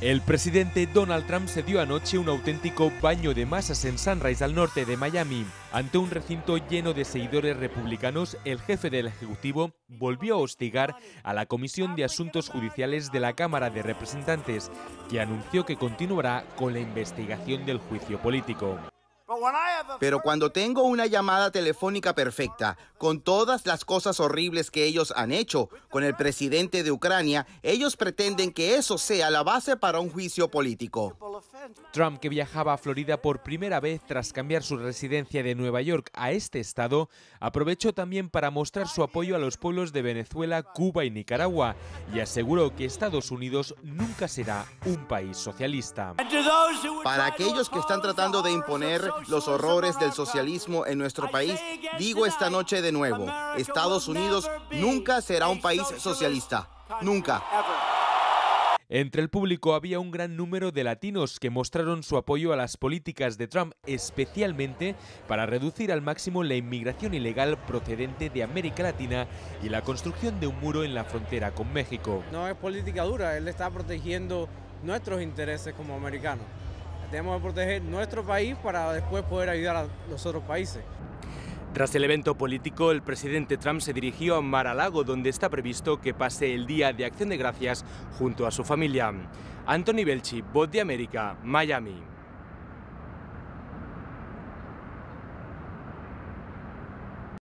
El presidente Donald Trump se dio anoche un auténtico baño de masas en Sunrise, al norte de Miami. Ante un recinto lleno de seguidores republicanos, el jefe del Ejecutivo volvió a hostigar a la Comisión de Asuntos Judiciales de la Cámara de Representantes, que anunció que continuará con la investigación del juicio político. Pero cuando tengo una llamada telefónica perfecta, con todas las cosas horribles que ellos han hecho con el presidente de Ucrania, ellos pretenden que eso sea la base para un juicio político. Trump, que viajaba a Florida por primera vez tras cambiar su residencia de Nueva York a este estado, aprovechó también para mostrar su apoyo a los pueblos de Venezuela, Cuba y Nicaragua y aseguró que Estados Unidos nunca será un país socialista. Para aquellos que están tratando de imponer los horrores del socialismo en nuestro país, digo esta noche de nuevo, Estados Unidos nunca será un país socialista. Nunca. Entre el público había un gran número de latinos que mostraron su apoyo a las políticas de Trump, especialmente para reducir al máximo la inmigración ilegal procedente de América Latina y la construcción de un muro en la frontera con México. No es política dura, él está protegiendo nuestros intereses como americanos. Tenemos que proteger nuestro país para después poder ayudar a los otros países. Tras el evento político, el presidente Trump se dirigió a Mar-a-Lago, donde está previsto que pase el Día de Acción de Gracias junto a su familia. Anthony Belchi, Voz de América, Miami.